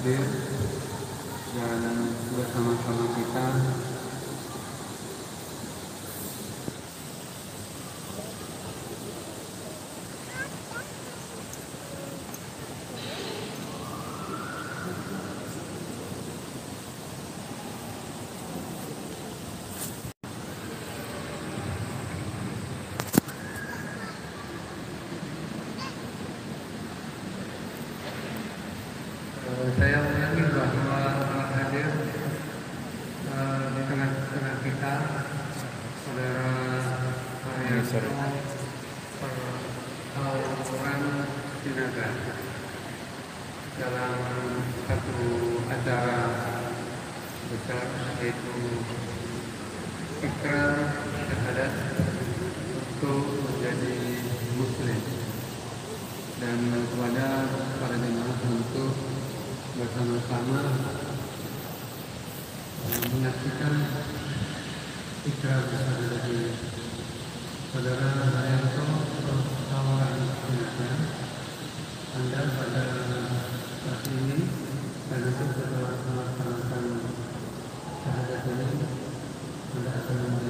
hadir dan bersama-sama kita orang tenaga dalam satu acara besar yaitu ikrar terhadap untuk menjadi muslim dan kepada para jemaah untuk bersama-sama eh, menyaksikan ikrar syahadat ini. Saudara Dayanto, Saudara melaksanakan Anda pada saat ini dan nanti setelah melaksanakan syahadat ini Anda akan menjadi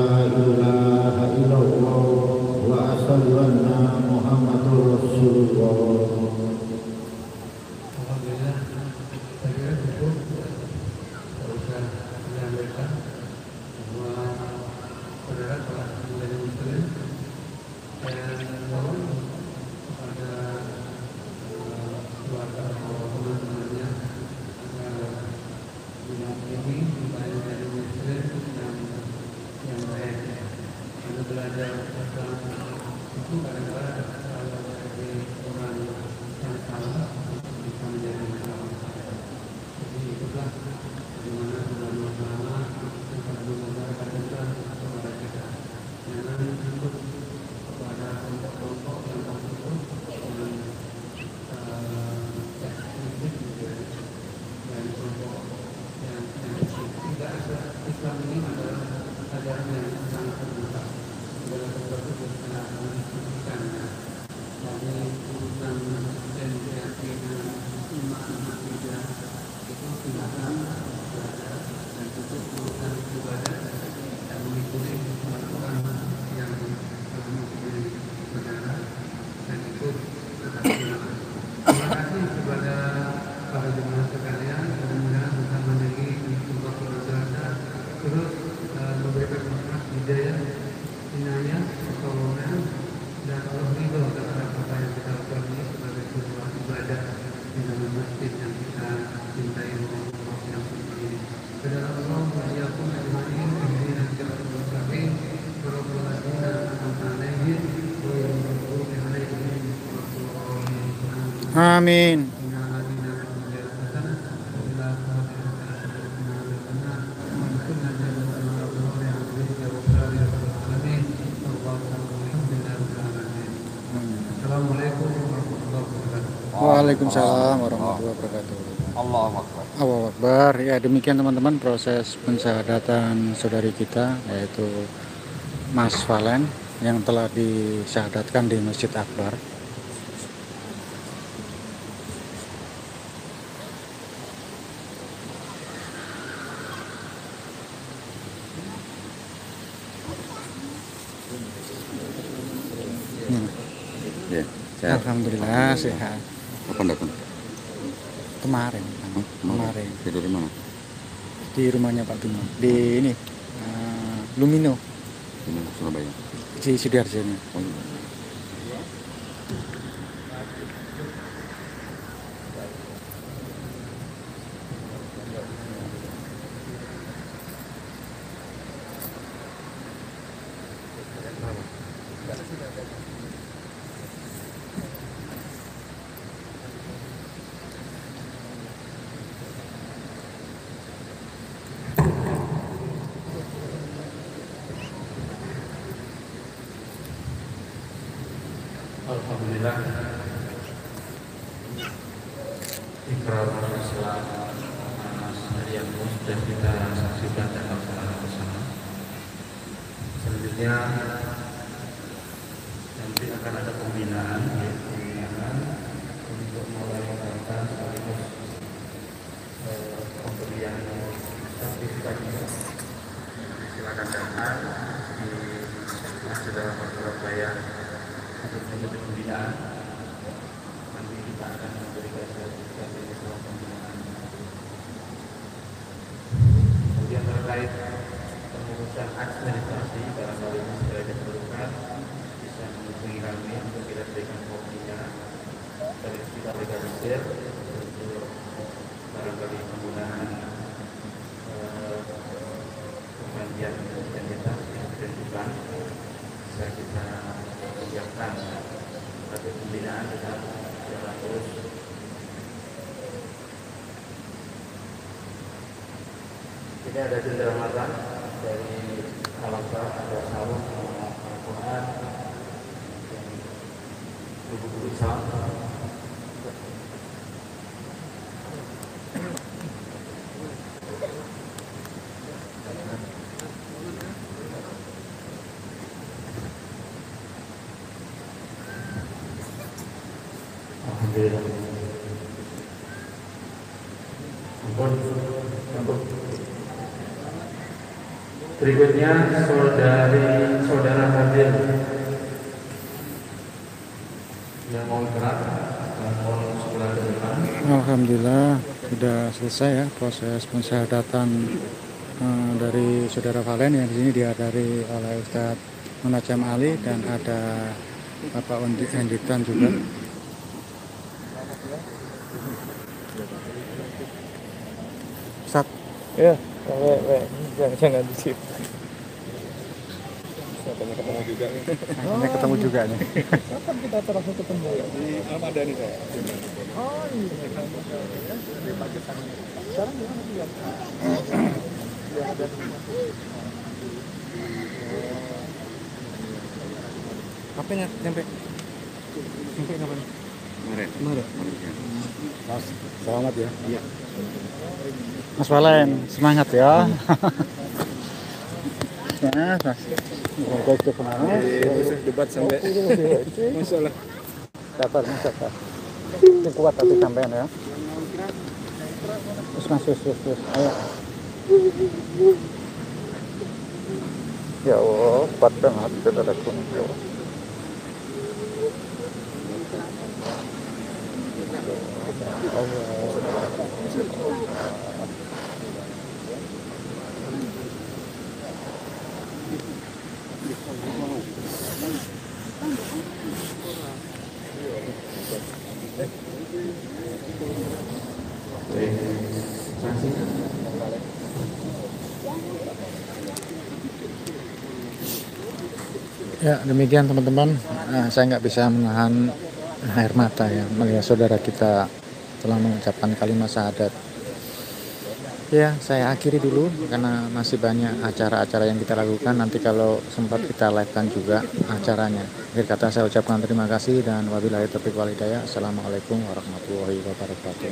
Amin. Waalaikumsalam warahmatullahi wabarakatuh. Allahu Akbar. Allahu Akbar. Ya demikian teman-teman proses pensyahadatan saudari kita yaitu Mas Valen yang telah disyahadatkan di Masjid Akbar. Ya, sehat. Alhamdulillah sehat. Kapan datang? Kemarin, Hah? kemarin Dia dari mana? di rumahnya Pak Bimo di ini eh, Lumino Ini Surabaya. di Sidoarjo ini. Oh, Alhamdulillah. Ikrar Islam yang sudah kita saksikan dan laksanakan bersama. Selanjutnya Nanti akan ada Pembinaan Untuk mulai melakukan sekaligus eh, Pemberian sertifikat ini Silakan datang di Masjid Al-Fatihah Surabaya untuk mengikuti pembinaan. Nanti kita akan memberikan sertifikat ini setelah pembinaan. Kemudian terkait pengurusan administrasi barangkali ini segera diperlukan bisa menghubungi kami untuk kita berikan kopinya dan kita legalisir untuk barangkali penggunaan eh, penggantian identitas yang ditentukan bisa kita siapkan. Tapi pembinaan tetap jalan terus ini ada cenderamata dari Al-Azhar ada sarung sama Al-Quran buku-buku Islam Berikutnya saudari saudara Fadil yang mau gerak mohon sebelah depan. Alhamdulillah sudah selesai ya proses pensyahadatan eh, dari saudara Valen yang di sini dihadiri oleh Ustadz Munajam Ali dan ada Bapak Undi Henditan juga. Ustadz, Ya, we, we, jangan jangan di situ. Sampai ketemu juga nih. akhirnya ketemu juga nih. Kapan kita terakhir ketemu ya? Di Ramadhan saya. Oh iya. Sekarang di mana dia? Di Ramadan. Kapan ya nyampe? Nyampe kapan? Kemarin. Kemarin. Mas, selamat ya. Iya. Mas Valen, semangat ya. ya, Mas. Semoga itu semangat. Debat sampai masalah. Sabar, Mas, sabar. Ini kuat tapi sampean ya. Terus Mas, terus, terus, terus. Ayo. Ya Allah, kuat banget saudaraku. Ya Allah. Baik. Saksi. Ya demikian teman-teman, Nah, saya nggak bisa menahan air mata ya melihat saudara kita telah mengucapkan kalimat syahadat. Ya, saya akhiri dulu karena masih banyak acara-acara yang kita lakukan. Nanti kalau sempat kita live-kan juga acaranya. Akhir kata saya ucapkan terima kasih dan wabillahi taufiq wal hidayah. Assalamualaikum warahmatullahi wabarakatuh.